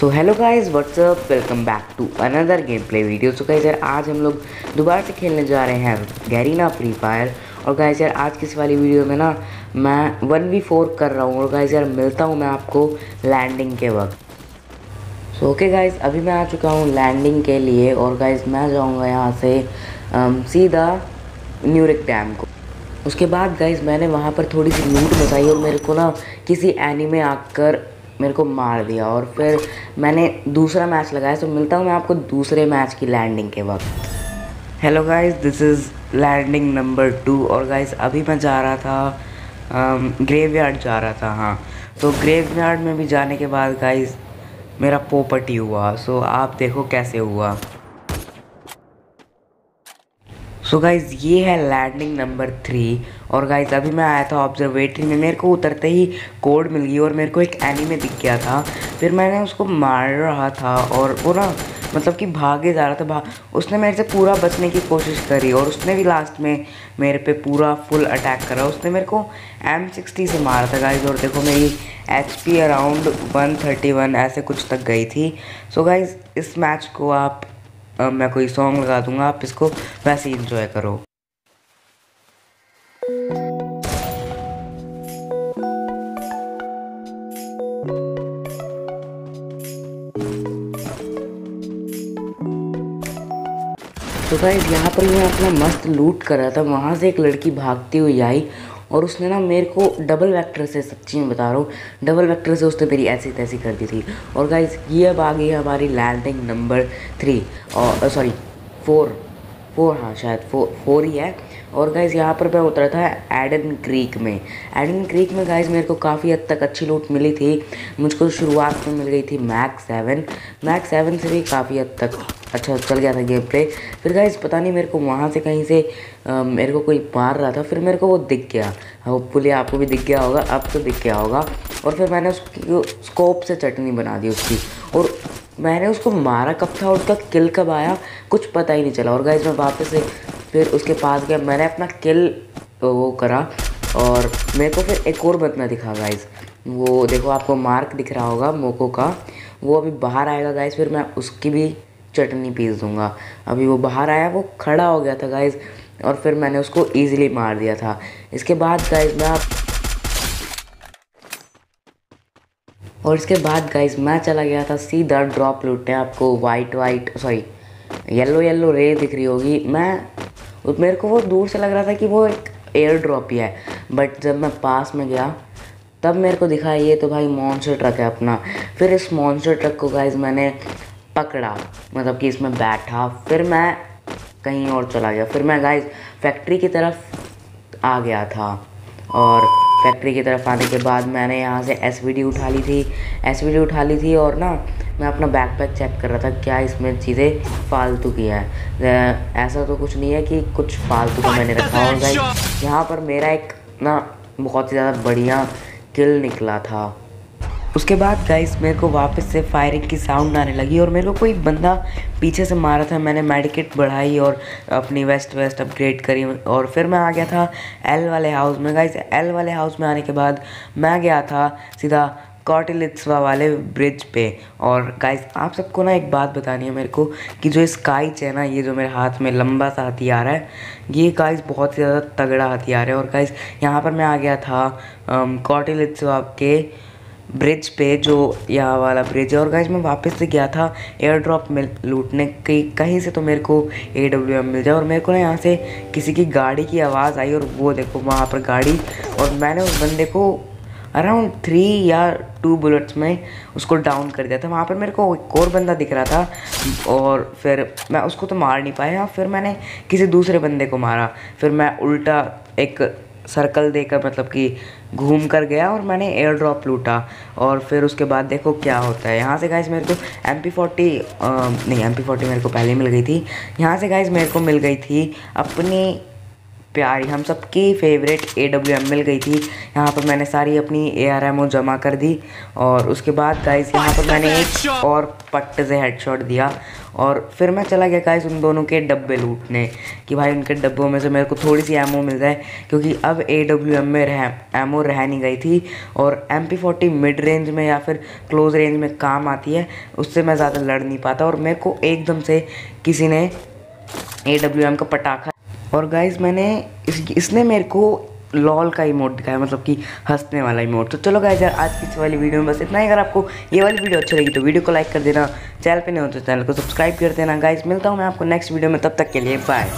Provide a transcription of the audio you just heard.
So hello guys what's up welcome back to another game play video so guys यार आज हम लोग दोबारा से खेलने जा रहे हैं गैरीना फ्री फायर और गाइस यार आज किस वाली वीडियो में ना मैं वन वी फोर कर रहा हूँ और गाइस यार मिलता हूँ मैं आपको लैंडिंग के वक्त. सो ओके गाइस अभी मैं आ चुका हूँ लैंडिंग के लिए और गाइस मैं जाऊँगा यहाँ से um, सीधा न्यूरिक डैम को. उसके बाद गाइस मैंने वहाँ पर थोड़ी सी लूट बचाई और मेरे को ना किसी एनिमे आकर मेरे को मार दिया और फिर मैंने दूसरा मैच लगाया तो मिलता हूँ मैं आपको दूसरे मैच की लैंडिंग के वक्त। Hello guys this is landing number two और गाइस अभी मैं जा रहा था ग्रेव यार्ड जा रहा था हाँ। तो ग्रेवयार्ड में भी जाने के बाद गाइस मेरा पोपटी हुआ सो आप देखो कैसे हुआ। सो so गाइज़ ये है लैंडिंग नंबर थ्री और गाइज़ अभी मैं आया था ऑब्जर्वेटरी में, मेरे को उतरते ही कोड मिल गई और मेरे को एक एनीमे दिख गया था। फिर मैंने उसको मार रहा था और वो ना मतलब कि भागे जा रहा था भाग उसने मेरे से पूरा बचने की कोशिश करी और उसने भी लास्ट में मेरे पे पूरा फुल अटैक करा। उसने मेरे को एम सिक्सटी से मारा था गाइज़ और देखो मेरी H P around one thirty one ऐसे कुछ तक गई थी। सो so गाइज़ इस मैच को आप अब मैं कोई सॉन्ग लगा दूँगा, आप इसको वैसे ही इंजॉय करो। तो गाइज़ यहाँ पर मैं अपना मस्त लूट कर रहा था, वहाँ से एक लड़की भागती हुई आई और उसने ना मेरे को डबल वेक्टर से सच्ची में बता रहा हूँ। डबल वेक्टर से उसने मेरी ऐसी तैसी कर दी थी। और गाइज़ ये अब आ गई हमारी लैंडिंग नंबर थ्री और सॉरी फोर फोर हाँ शायद फोर फोर ही है। और गाइज़ यहाँ पर मैं उतरा था एडन क्रीक में। एडन क्रीक में गाइज़ मेरे को काफ़ी हद तक अच्छी लूट मिली थी। मुझको शुरुआत में मिल गई थी मैक सेवन मैक सेवन से भी काफ़ी हद तक अच्छा चल गया था गेम प्ले फिर गाइज़ पता नहीं मेरे को वहाँ से कहीं से आ, मेरे को कोई मार रहा था। फिर मेरे को वो दिख गया। होपफुली आपको भी दिख गया होगा अब तो दिख गया होगा। और फिर मैंने उसकी स्कोप से चटनी बना दी उसकी। और मैंने उसको मारा कब था? और उसका किल कब आया? कुछ पता ही नहीं चला। और गाइज़ मैं वापस से फिर उसके पास गया। मैंने अपना किल वो करा। और मेरे को फिर एक और बदना दिखा गाइज़ वो देखो आपको मार्क दिख रहा होगा मोको का। वो अभी बाहर आएगा गाइज़ फिर मैं उसकी भी चटनी पीस दूँगा। अभी वो बाहर आया, वो खड़ा हो गया था गाइज़ और फिर मैंने उसको ईजिली मार दिया था। इसके बाद गाइज़ मैं आप और इसके बाद गाइज़ मैं चला गया था सीधा ड्रॉप लूटने आपको white white sorry yellow yellow ray दिख रही होगी। मैं मेरे को वो दूर से लग रहा था कि वो एक एयर ड्रॉप ही है। बट जब मैं पास में गया, तब मेरे को दिखा, ये तो भाई मॉन्स्टर ट्रक है अपना। फिर इस मॉन्स्टर ट्रक को गाइज़ मैंने पकड़ा। मतलब कि इसमें बैठा, फिर मैं कहीं और चला गया। फिर मैं गाइज़ फैक्ट्री की तरफ़ आ गया था। और फैक्ट्री की तरफ़ आने के बाद मैंने यहाँ से एसवीडी उठा ली थी। एसवीडी उठा ली थी और ना, मैं अपना बैक पैक चेक कर रहा था, क्या इसमें चीज़ें फालतू की है। ऐसा तो कुछ नहीं है कि कुछ फालतू का मैंने रखा होगा यहाँ पर मेरा एक ना, बहुत ही ज़्यादा बढ़िया किल निकला था। उसके बाद गाइस मेरे को वापस से फायरिंग की साउंड आने लगी और मेरे को कोई बंदा पीछे से मारा था। मैंने मेडिकेट बढ़ाई और अपनी वेस्ट वेस्ट अपग्रेड करी और फिर मैं आ गया था एल वाले हाउस में। गाइस एल वाले हाउस में आने के बाद मैं गया था सीधा कॉटिलित्सवा वाले ब्रिज पे। और गाइस आप सबको ना एक बात बतानी है मेरे को कि जो स्काइच है ना ये जो मेरे हाथ में लंबा सा हथियार है, ये गाइस बहुत ही ज़्यादा तगड़ा हथियार है। और गाइस यहाँ पर मैं आ गया था कॉटिलित्सवा के ब्रिज पे जो यहाँ वाला ब्रिज है। और गाइज़ मैं वापस से गया था एयर ड्रॉप में लूटने कहीं कहीं से तो मेरे को ए डब्ल्यू एम मिल जाए। और मेरे को ना यहाँ से किसी की गाड़ी की आवाज़ आई और वो देखो, वहाँ पर गाड़ी। और मैंने उस बंदे को अराउंड थ्री या टू बुलेट्स में उसको डाउन कर दिया था। वहाँ पर मेरे को एक और बंदा दिख रहा था और फिर मैं उसको तो मार नहीं पाया। फिर मैंने किसी दूसरे बंदे को मारा। फिर मैं उल्टा एक सर्कल देकर मतलब कि घूम कर गया और मैंने एयर ड्रॉप लूटा। और फिर उसके बाद देखो क्या होता है। यहाँ से गाइज़ मेरे को एम पी फोर्टी नहीं एम पी फोर्टी मेरे को पहले मिल गई थी। यहाँ से गाइज़ मेरे को मिल गई थी अपनी प्यारी हम सबकी फेवरेट ए डब्ल्यू एम मिल गई थी। यहाँ पर मैंने सारी अपनी ए आर एम ओ जमा कर दी और उसके बाद गाइस यहाँ पर मैंने एक और पट्टे से हेडशॉट दिया और फिर मैं चला गया गाइस उन दोनों के डब्बे लूटने कि भाई उनके डब्बों में से मेरे को थोड़ी सी एमओ मिल जाए क्योंकि अब ए डब्ल्यू एम में रह एमओ रह नहीं गई थी और M P forty mid range में या फिर क्लोज रेंज में काम आती है उससे मैं ज़्यादा लड़ नहीं पाता और मेरे को एकदम से किसी ने ए डब्ल्यू एम का पटाखा और गाइज़ मैंने इस, इसने मेरे को लॉल का इमोट दिखाया मतलब कि हंसने वाला इमोट तो चलो गाइज़ यार, आज की इस वाली वीडियो में बस इतना ही। अगर आपको ये वाली वीडियो अच्छी लगी तो वीडियो को लाइक कर देना। चैनल पे नहीं हो तो चैनल को सब्सक्राइब कर देना। गाइज़ मिलता हूँ मैं आपको नेक्स्ट वीडियो में, तब तक के लिए बाय